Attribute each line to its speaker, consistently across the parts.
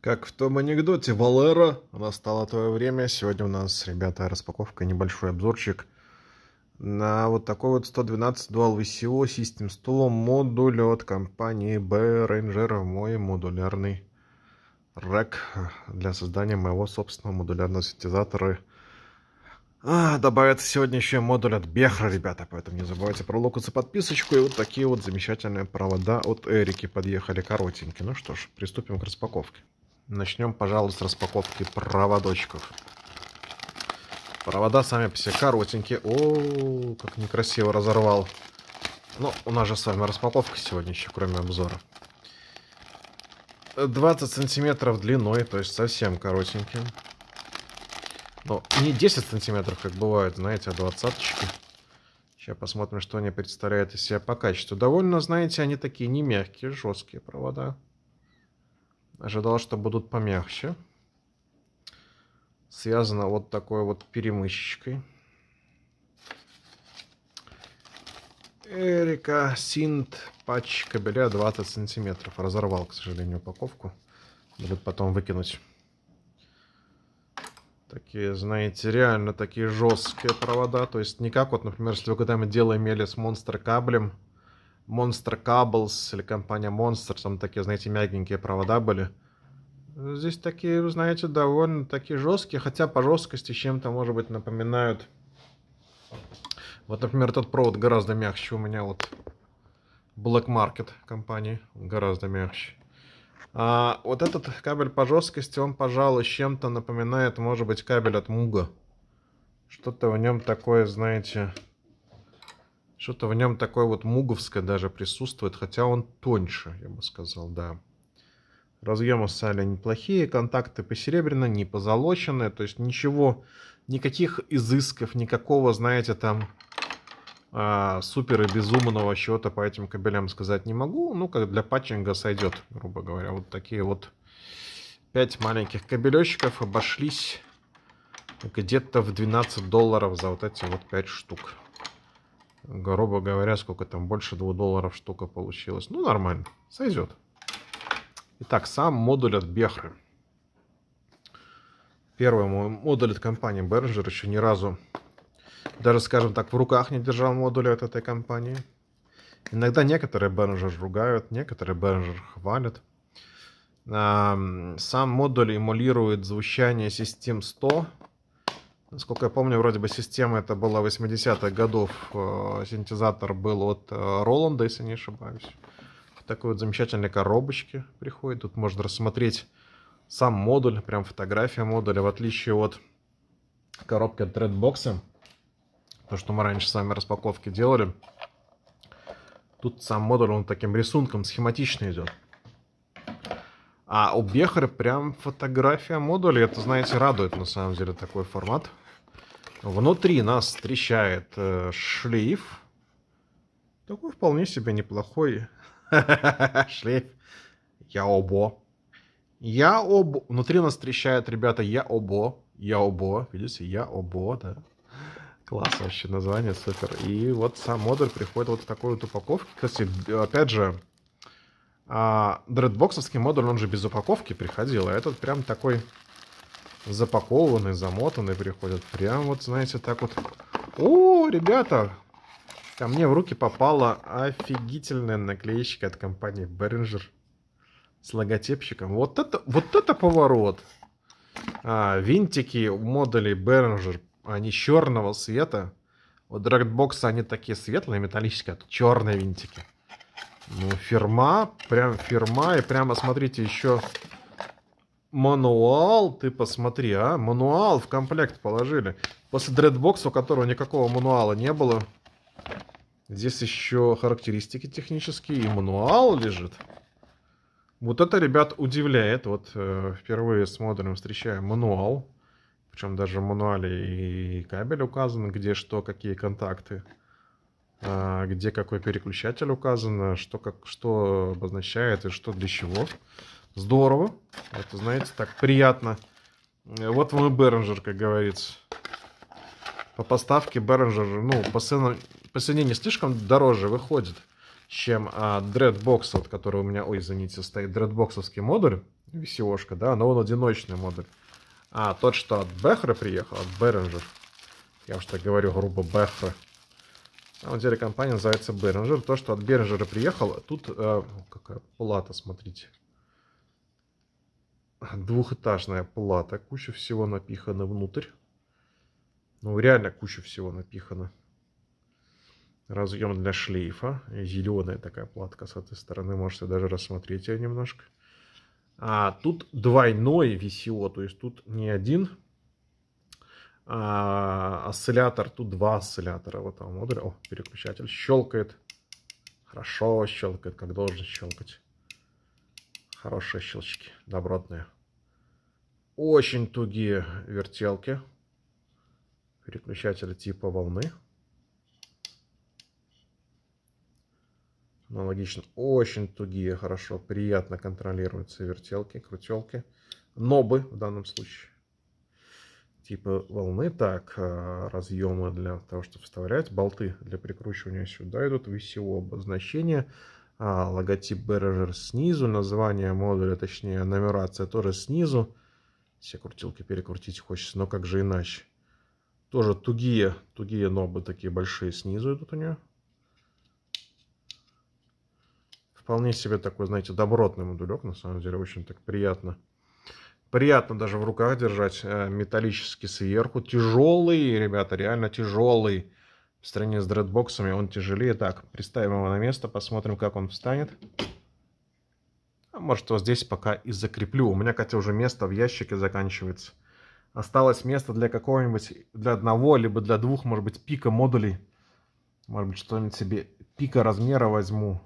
Speaker 1: Как в том анекдоте Валера, настало твое время. Сегодня у нас, ребята, распаковка, небольшой обзорчик на вот такой вот 112 Dual VCO System 100 модуль от компании B. Мой модулярный рек для создания моего собственного модулярного синтезатора. А, добавится сегодня еще модуль от Бехра, ребята, поэтому не забывайте про локус и подписочку. И вот такие вот замечательные провода от Эрики подъехали коротенькие. Ну что ж, приступим к распаковке. Начнем, пожалуй, с распаковки проводочков. Провода сами по себе коротенькие. О, как некрасиво разорвал. Ну, у нас же с вами распаковка сегодня еще, кроме обзора. 20 сантиметров длиной, то есть совсем коротенькие. Ну, не 10 сантиметров, как бывает, знаете, а 20 -очки. Сейчас посмотрим, что они представляют из себя по качеству. Довольно, знаете, они такие не мягкие, жесткие провода. Ожидал, что будут помягче. Связано вот такой вот перемычечкой. Эрика Синт патч кабеля 20 сантиметров. Разорвал, к сожалению, упаковку. Будет потом выкинуть. Такие, знаете, реально такие жесткие провода. То есть не как вот, например, если вы когда-нибудь дело имели с Monster каблем. Monster Cables или компания Monster, там такие, знаете, мягенькие провода были. Здесь такие, знаете, довольно такие жесткие, хотя по жесткости чем-то, может быть, напоминают. Вот, например, этот провод гораздо мягче у меня вот Black Market компании, гораздо мягче. А вот этот кабель по жесткости, он, пожалуй, чем-то напоминает, может быть, кабель от Муга. Что-то в нем такое, знаете, что-то в нем такое вот муговское даже присутствует, хотя он тоньше, я бы сказал, да. Разъемы стали неплохие, контакты посеребряны, не позолоченные, то есть ничего, никаких изысков, никакого, знаете, там а, супер и безумного счета по этим кабелям сказать не могу. Ну, как для патчинга сойдет, грубо говоря. Вот такие вот пять маленьких кабелечков обошлись где-то в 12 долларов за вот эти вот 5 штук грубо говоря, сколько там, больше 2 долларов штука получилась. Ну, нормально, сойдет. Итак, сам модуль от Бехры. Первый мой модуль от компании Behringer еще ни разу, даже, скажем так, в руках не держал модуль от этой компании. Иногда некоторые Behringer ругают, некоторые Behringer хвалят. Сам модуль эмулирует звучание систем 100 Насколько я помню, вроде бы система это была 80-х годов. Э, синтезатор был от Роланда, если не ошибаюсь. Такой вот замечательной коробочке приходит. Тут можно рассмотреть сам модуль, прям фотография модуля, в отличие от коробки от Redbox. То, что мы раньше сами распаковки делали. Тут сам модуль, он таким рисунком схематично идет. А у Бехара прям фотография модуля. Это, знаете, радует на самом деле такой формат. Внутри нас встречает э, шлейф. Такой вполне себе неплохой шлейф. Я обо. Я обо. Внутри нас встречает, ребята, я обо. Я обо. Видите, я обо, да. Класс вообще название, супер. И вот сам модуль приходит вот в такой вот упаковке. Кстати, опять же, а, дредбоксовский модуль, он же без упаковки приходил, а этот прям такой запакованный, замотанный приходит. Прям вот, знаете, так вот. О, ребята, ко мне в руки попала офигительная наклеечка от компании Behringer с логотипчиком. Вот это, вот это поворот. А, винтики в модуле Behringer, они черного цвета. У Dragbox они такие светлые, металлические, а тут черные винтики. Ну, фирма, прям фирма. И прямо, смотрите, еще мануал. Ты посмотри, а. Мануал в комплект положили. После дредбокса, у которого никакого мануала не было. Здесь еще характеристики технические и мануал лежит. Вот это, ребят, удивляет. Вот э, впервые с модулем встречаем мануал. Причем даже в мануале и кабель указан, где что, какие контакты. А, где какой переключатель указан, что, как, что обозначает и что для чего. Здорово. Это, знаете, так приятно. Вот вам и Behringer, как говорится. По поставке Behringer, ну, по цене, по цене не слишком дороже выходит, чем а, Dreadbox, вот, который у меня, ой, извините, стоит, Dreadboxовский модуль. VCO-шка, да, но он одиночный модуль. А тот, что от Бехра приехал, от Behringer, я уж так говорю грубо, Бехра, на самом деле компания называется Behringer. То, что от Behringer приехал, тут э, какая плата, смотрите. Двухэтажная плата, куча всего напихана внутрь. Ну, реально куча всего напихана. Разъем для шлейфа. Зеленая такая платка с этой стороны. Можете даже рассмотреть ее немножко. А тут двойной VCO, то есть тут не один а, осциллятор, тут два осциллятора в этом модуле. О, переключатель щелкает. Хорошо щелкает, как должен щелкать. Хорошие щелчки, добротные. Очень тугие вертелки. Переключатели типа волны. Аналогично. Очень тугие, хорошо, приятно контролируются вертелки, крутелки. Нобы в данном случае. Типа волны. Так, а, разъемы для того, чтобы вставлять. Болты для прикручивания сюда идут. VCO обозначение. А, логотип Behringer снизу. Название модуля, точнее нумерация тоже снизу. Все крутилки перекрутить хочется, но как же иначе. Тоже тугие, тугие нобы такие большие снизу идут у нее. Вполне себе такой, знаете, добротный модулек, на самом деле, очень так приятно. Приятно даже в руках держать, э, металлический сверху, тяжелый, ребята, реально тяжелый. В сравнении с дредбоксами он тяжелее. Так, приставим его на место, посмотрим, как он встанет. А может, вот здесь пока и закреплю. У меня, кстати, уже место в ящике заканчивается. Осталось место для какого-нибудь, для одного, либо для двух, может быть, пика модулей. Может быть, что-нибудь себе пика размера возьму.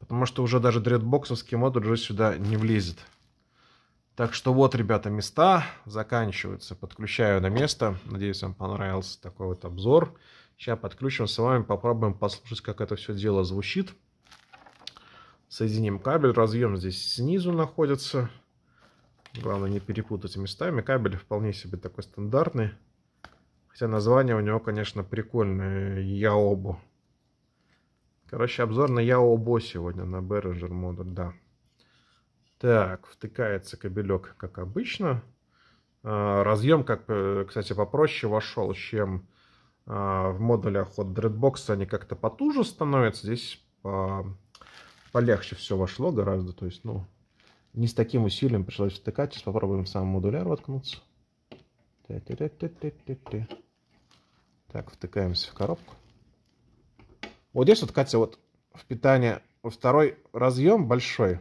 Speaker 1: Потому что уже даже дредбоксовский модуль уже сюда не влезет. Так что вот, ребята, места заканчиваются. Подключаю на место. Надеюсь, вам понравился такой вот обзор. Сейчас подключим с вами, попробуем послушать, как это все дело звучит. Соединим кабель. Разъем здесь снизу находится. Главное не перепутать местами. Кабель вполне себе такой стандартный. Хотя название у него, конечно, прикольное. Яобо. Короче, обзор на Яобо сегодня, на Behringer модуль, да. Так, втыкается кабелек, как обычно. А, разъем, как, э, кстати, попроще вошел, чем а, в модулях от Dreadbox. Они как-то потуже становятся. Здесь по... полегче все вошло гораздо. То есть, ну, не с таким усилием пришлось втыкать. Сейчас попробуем сам модуляр воткнуться. Так, втыкаемся в коробку. Вот здесь вот, Катя, вот в питание, второй разъем большой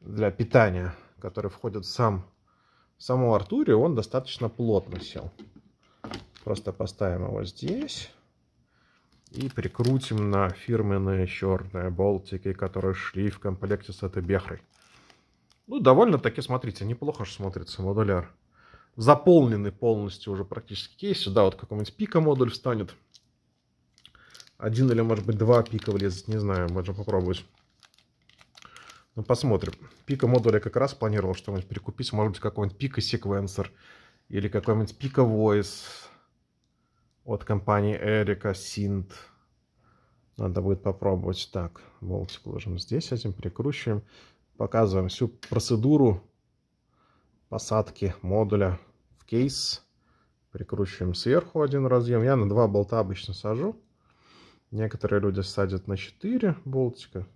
Speaker 1: для питания, который входит в сам в саму Артурию, он достаточно плотно сел. Просто поставим его здесь и прикрутим на фирменные черные болтики, которые шли в комплекте с этой бехрой. Ну, довольно-таки, смотрите, неплохо же смотрится модуляр. Заполненный полностью уже практически кейс. Сюда вот какой-нибудь пика модуль встанет. Один или, может быть, два пика влезет, не знаю, можно попробовать. Ну, посмотрим. Пика модуля как раз планировал что-нибудь прикупить. Может быть, какой-нибудь пика секвенсор. Или какой-нибудь пика voice от компании Эрика, Синт. Надо будет попробовать. Так, болтик ложим здесь, этим прикручиваем. Показываем всю процедуру посадки модуля в кейс. Прикручиваем сверху один разъем. Я на два болта обычно сажу. Некоторые люди садят на 4 болтика.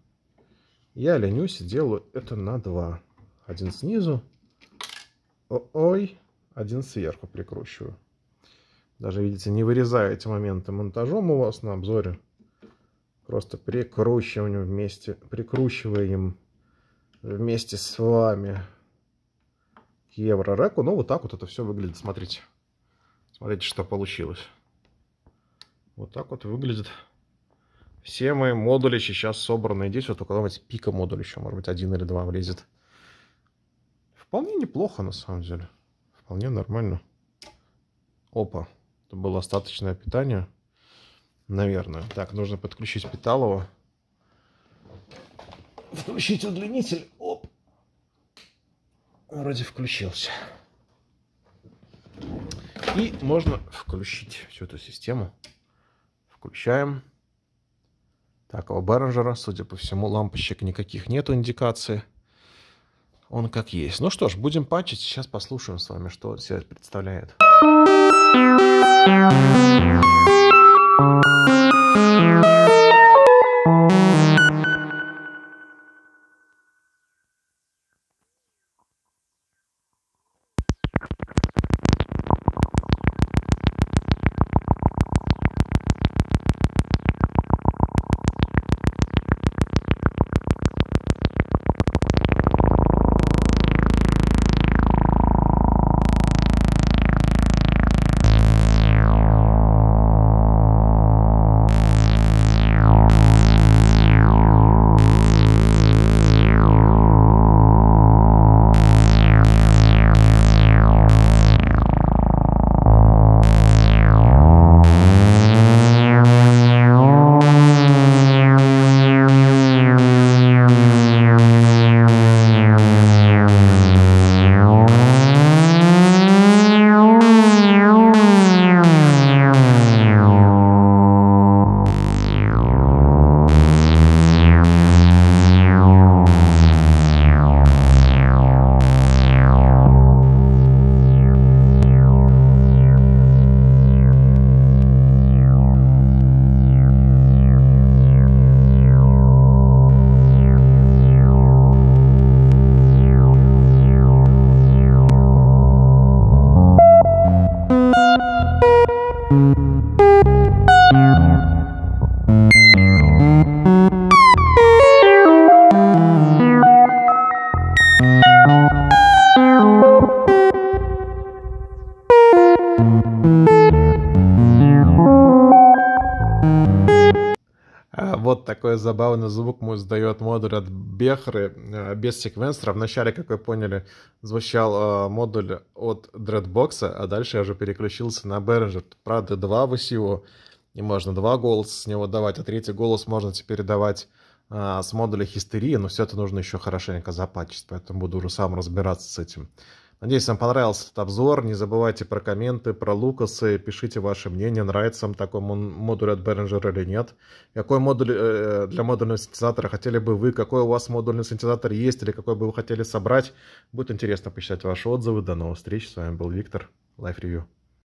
Speaker 1: Я ленюсь и делаю это на 2. Один снизу. О Ой, один сверху прикручиваю. Даже, видите, не вырезаю эти моменты монтажом у вас на обзоре. Просто прикручиваем вместе, прикручиваем вместе с вами к Еврореку. Ну, вот так вот это все выглядит. Смотрите. Смотрите, что получилось. Вот так вот выглядит все мои модули сейчас собраны. Здесь вот давайте пика модуль еще, может быть, один или два влезет. Вполне неплохо, на самом деле. Вполне нормально. Опа, это было остаточное питание. Наверное. Так, нужно подключить питалово. Включить удлинитель. Оп. Вроде включился. И можно включить всю эту систему. Включаем. Так, у Бернджера, судя по всему, лампочек никаких нету индикации. он как есть. Ну что ж, будем патчить. Сейчас послушаем с вами, что себя представляет. А, такой забавный звук мой сдает модуль от Бехры э, без секвенсора. Вначале, как вы поняли, звучал э, модуль от Dreadbox, а дальше я уже переключился на Behringer. Правда, два VCO, и можно два голоса с него давать, а третий голос можно теперь давать э, с модуля Хистерии, но все это нужно еще хорошенько запатчить, поэтому буду уже сам разбираться с этим. Надеюсь, вам понравился этот обзор. Не забывайте про комменты, про Лукасы. Пишите ваше мнение, нравится вам такой модуль от Behringer или нет. Какой модуль э, для модульного синтезатора хотели бы вы? Какой у вас модульный синтезатор есть или какой бы вы хотели собрать? Будет интересно почитать ваши отзывы. До новых встреч. С вами был Виктор. Life Review.